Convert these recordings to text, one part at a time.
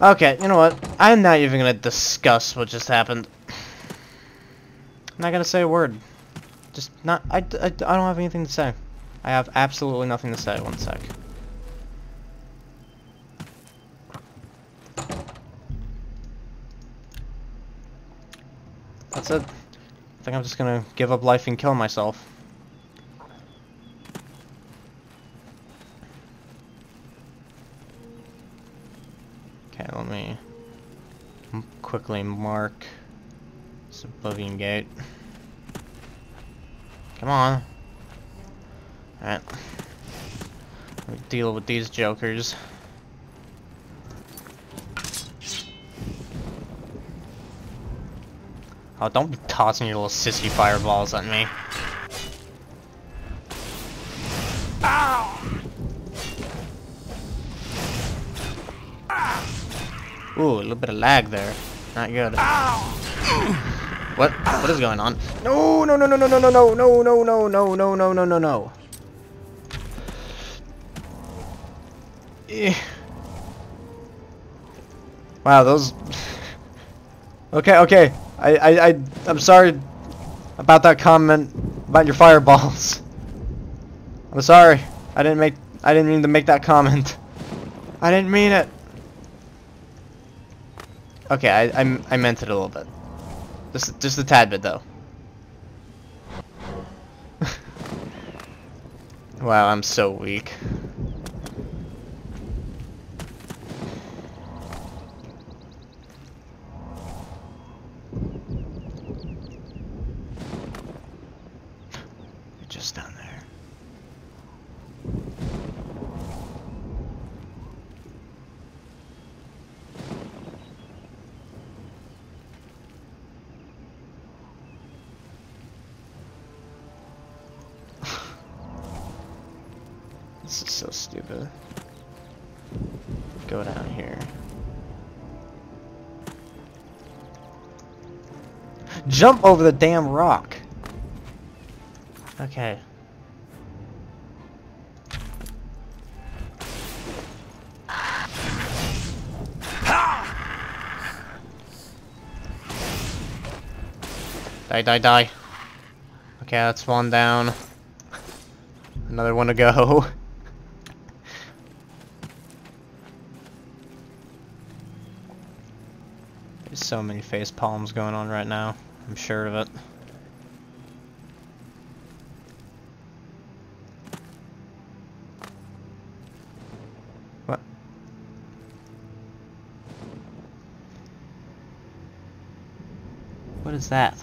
Okay, you know what? I'm not even gonna discuss what just happened. I'm not gonna say a word. Just not. I, I, I don't have anything to say. I have absolutely nothing to say. One sec. That's it. I think I'm just gonna give up life and kill myself. Okay, let me m- quickly mark this Oblivion Gate. Come on. Alright. Deal with these jokers. Oh, don't be tossing your little sissy fireballs at me. Ooh, a little bit of lag there. Not good. What? What is going on? No, no, no, no, no, no, no, no, no, no, no, no, no, no, no, no, no. Eh. Wow, those. Okay, okay. I, I, I, I'm sorry about that comment about your fireballs. I'm sorry. I didn't make. I didn't mean to make that comment. I didn't mean it. Okay, I, I, I meant it a little bit. Just, just a tad bit, though. wow, I'm so weak. You're just down there. This is so stupid. Go down here. Jump over the damn rock. Okay. Die, die, die. Okay, that's one down. Another one to go. so many face palms going on right now. I'm sure of it. What? What is that?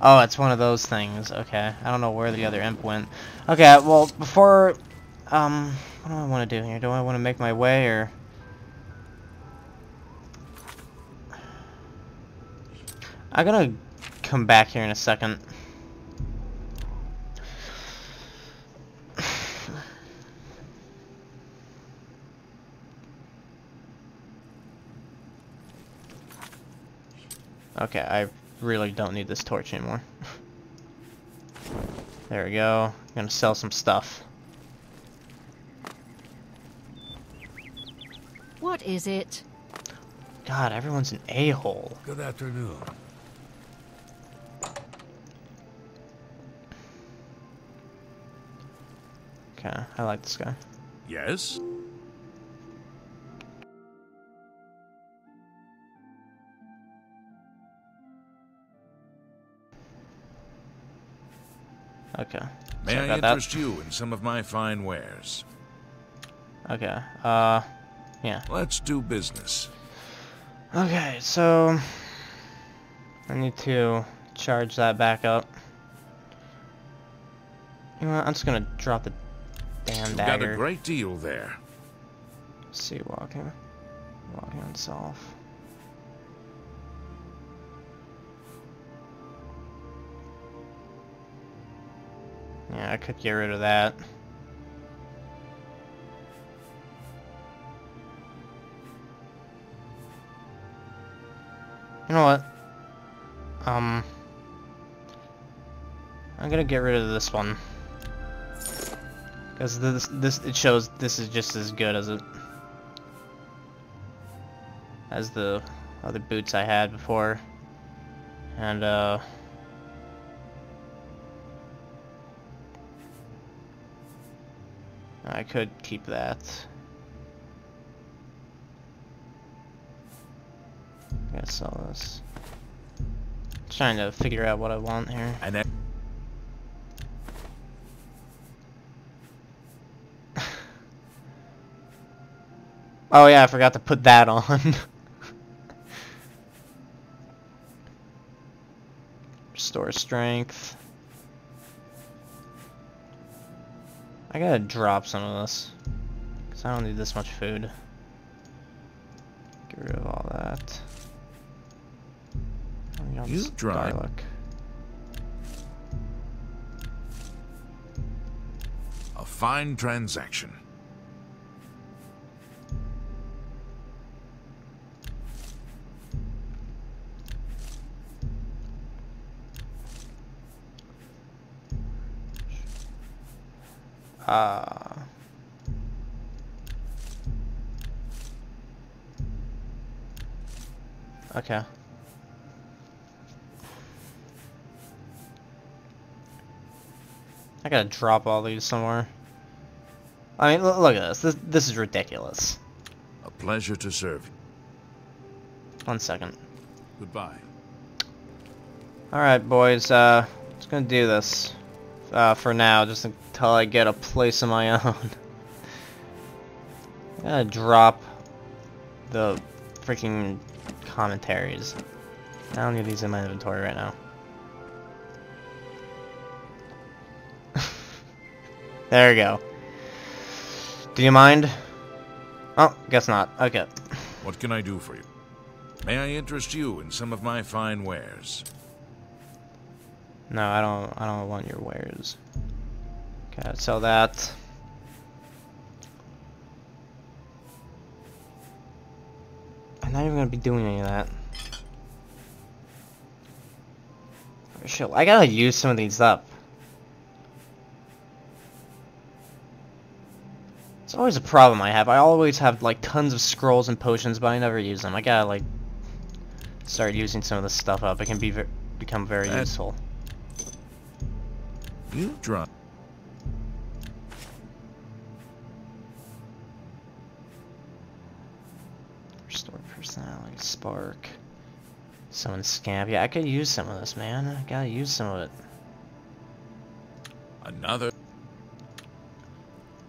Oh, it's one of those things. Okay. I don't know where the other imp went. Okay, well, before... Um, what do I want to do here? Do I want to make my way, or... I'm gonna come back here in a second. Okay, I really don't need this torch anymore. there we go. I'm gonna sell some stuff. What is it? God, everyone's an a-hole. Good afternoon. I like this guy. Yes? Okay. May Sorry I about that. interest you in some of my fine wares? Okay, uh, yeah. Let's do business. Okay, so I need to charge that back up. You know what? I'm just gonna drop the damn You've got a great deal there. See walking, walking itself. Yeah, I could get rid of that. You know what? Um, I'm gonna get rid of this one. Because this, this, it shows this is just as good as it, as the other boots I had before. And, uh... I could keep that. I gotta sell this. Trying to figure out what I want here. Oh yeah, I forgot to put that on. Restore strength. I gotta drop some of this. Cause I don't need this much food. Get rid of all that. You You garlic. a fine transaction. Ah. Okay. I gotta drop all these somewhere. I mean, look at this. This this is ridiculous. A pleasure to serve you. One second. Goodbye. All right, boys. Uh, just gonna do this uh, for now, just until I get a place of my own. I'm gonna drop the freaking commentaries. I don't need these in my inventory right now. there we go. Do you mind? Oh, guess not. Okay. What can I do for you? May I interest you in some of my fine wares? No, I don't. I don't want your wares. Okay, sell that. I'm not even gonna be doing any of that. Oh, shit, I gotta use some of these up. It's always a problem I have. I always have like tons of scrolls and potions, but I never use them. I gotta like start using some of this stuff up. It can be ver become very That- useful. You drive. Restore personality, spark. Summon scamp. Yeah, I could use some of this, man. I gotta use some of it. Another.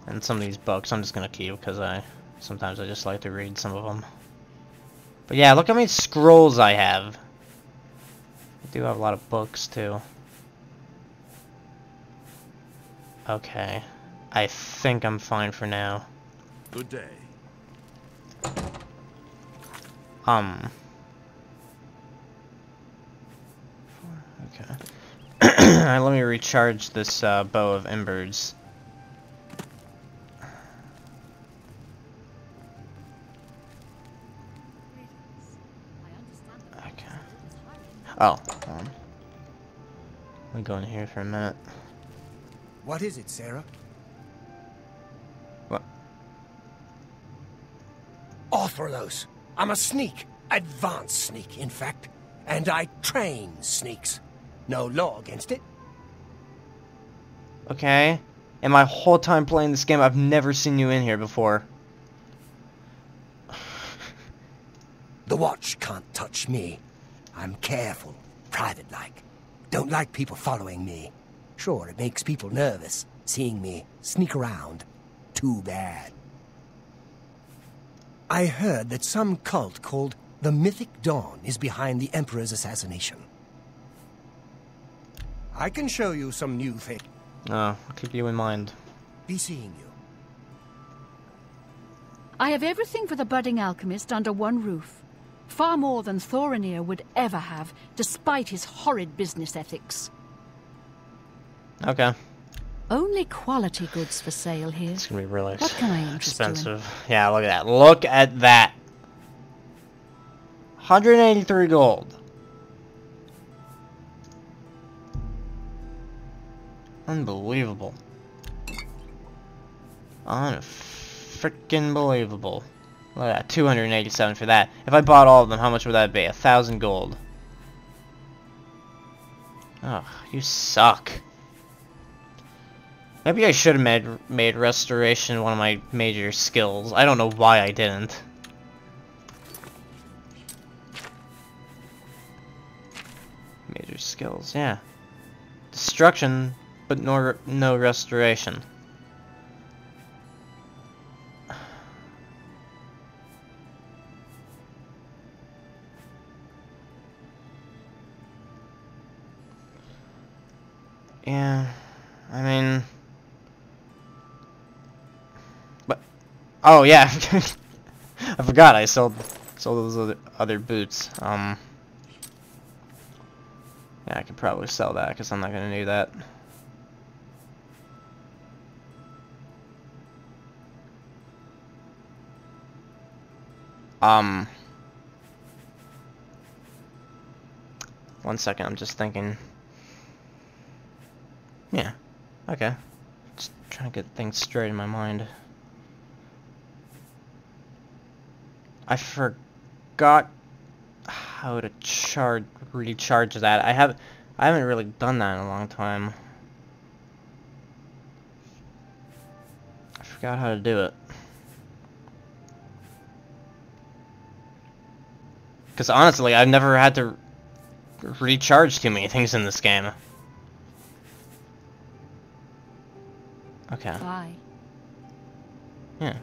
And some of these books I'm just gonna keep because I sometimes I just like to read some of them. But yeah, look how many scrolls I have. I do have a lot of books too. Okay. I think I'm fine for now. Good day. Um. Okay. Let me recharge this uh, bow of embers. Okay. Oh, hold on. Let me go in here for a minute. What is it, Sarah? What? Othrelos. I'm a sneak. Advanced sneak, in fact. And I train sneaks. No law against it. Okay. In my whole time playing this game, I've never seen you in here before. The watch can't touch me. I'm careful, private-like. Don't like people following me. Sure, it makes people nervous, seeing me sneak around. Too bad. I heard that some cult called the Mythic Dawn is behind the Emperor's assassination. I can show you some new things. Oh, I'll keep you in mind. Be seeing you. I have everything for the budding alchemist under one roof. Far more than Thoronir would ever have, despite his horrid business ethics. Okay. Only quality goods for sale here. It's gonna be really What can I expensive. Yeah, look at that. Look at that. 183 gold. Unbelievable. Unfreaking believable. Look at that, 287 for that. If I bought all of them, how much would that be? A thousand gold. Ugh, you suck. Maybe I should have made made restoration one of my major skills. I don't know why I didn't. Major skills, yeah. Destruction, but no no restoration. Yeah, I mean, oh yeah, I forgot I sold sold those other other boots. Um, yeah, I could probably sell that because I'm not gonna do that. Um, one second, I'm just thinking. Yeah. Okay. Just trying to get things straight in my mind. I forgot how to charge recharge that. I have I haven't really done that in a long time. I forgot how to do it. Because honestly, I've never had to recharge too many things in this game. Okay. Why? Yeah.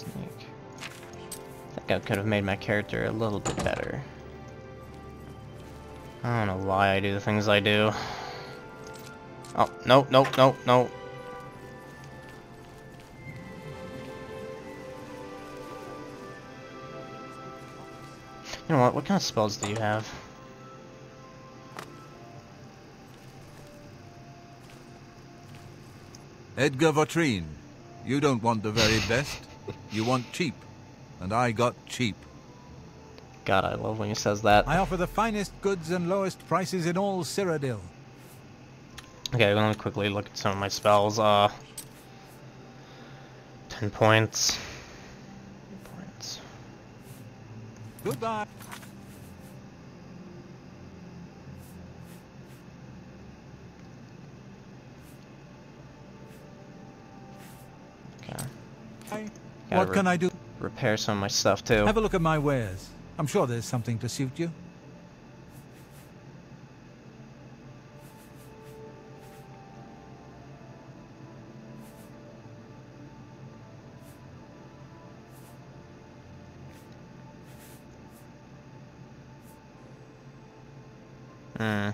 Sneak. I think I could have made my character a little bit better. I don't know why I do the things I do. Oh, no, no, no, no. You know what, what kind of spells do you have? Edgar Vautrin, you don't want the very best. You want cheap. And I got cheap. God, I love when he says that. I offer the finest goods and lowest prices in all Cyrodiil. Okay, let me quickly look at some of my spells. Uh, ten points. points. Goodbye. Okay. Hi. Gotta What can I do? Repair some of my stuff too. Have a look at my wares. I'm sure there's something to suit you. Hmm.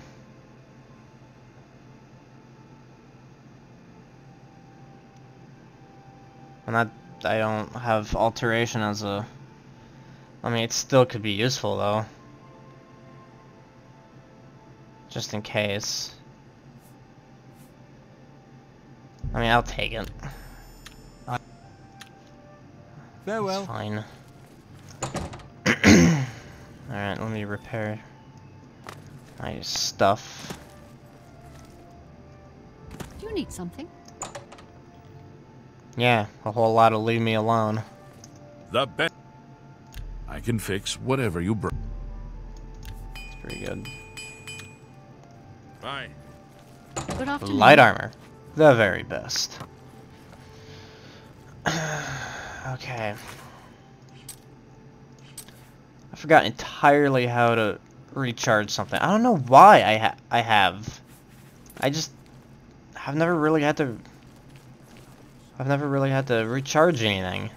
And that I don't have alteration as a. I mean, it still could be useful though. Just in case. I mean, I'll take it. Farewell. It's fine. Alright, let me repair my stuff. Do you need something? Yeah, a whole lot of leave me alone. The best. I can fix whatever you bring. It's pretty good. Bye. Good afternoon. Light armor. The very best. okay. I forgot entirely how to recharge something. I don't know why I ha I have. I just have never really had to I've never really had to recharge anything.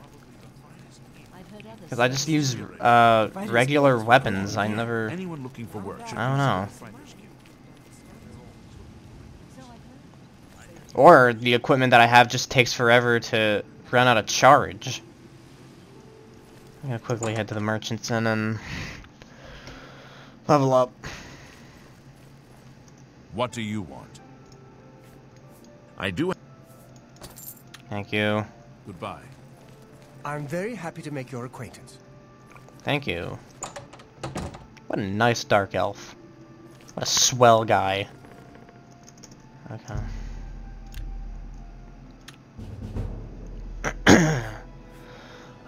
Because I just use uh, regular weapons. I never... Anyone looking for work should I don't know. consult Fighters Guild. Or the equipment that I have just takes forever to run out of charge. I'm gonna quickly head to the merchant's inn and level up. What do you want? I do. Thank you. Goodbye. I'm very happy to make your acquaintance. Thank you. What a nice dark elf. What a swell guy. Okay.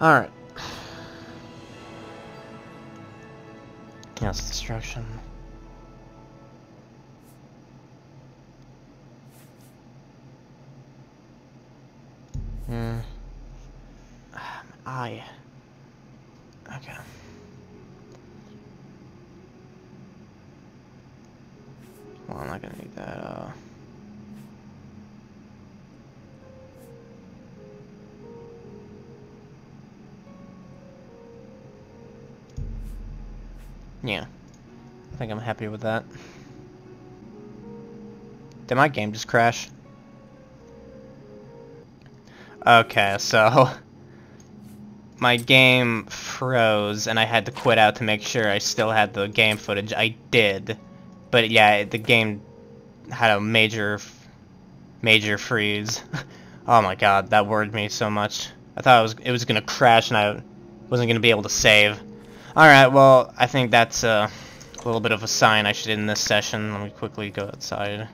Alright. Yes, destruction. Hmm. Eye. Okay. Well, I'm not gonna need that, uh... Yeah. I think I'm happy with that. Did my game just crash? Okay, so... My game froze and I had to quit out to make sure I still had the game footage. I did. But yeah, the game had a major, major freeze. oh my god, that worried me so much. I thought it was, it was gonna crash and I wasn't gonna be able to save. Alright, well, I think that's a little bit of a sign I should end this session. Let me quickly go outside.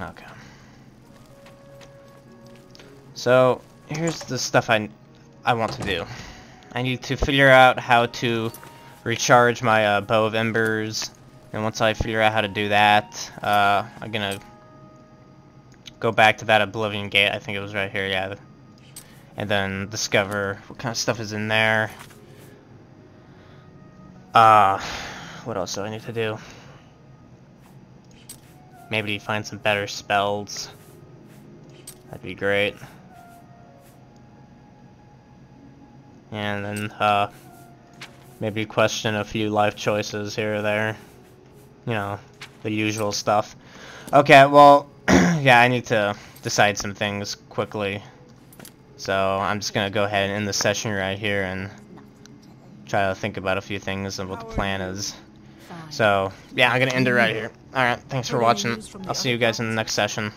Okay. So, here's the stuff I, I want to do. I need to figure out how to recharge my uh, bow of embers. And once I figure out how to do that, uh, I'm gonna go back to that Oblivion Gate. I think it was right here, yeah. And then discover what kind of stuff is in there. Uh, what else do I need to do? Maybe find some better spells. That'd be great. And then, uh, maybe question a few life choices here or there. You know, the usual stuff. Okay, well, yeah, I need to decide some things quickly. So, I'm just gonna go ahead and end the session right here and try to think about a few things and what the plan is. So, yeah, I'm gonna end it right here. Alright, thanks for watching. I'll see you guys in the next session.